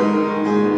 Música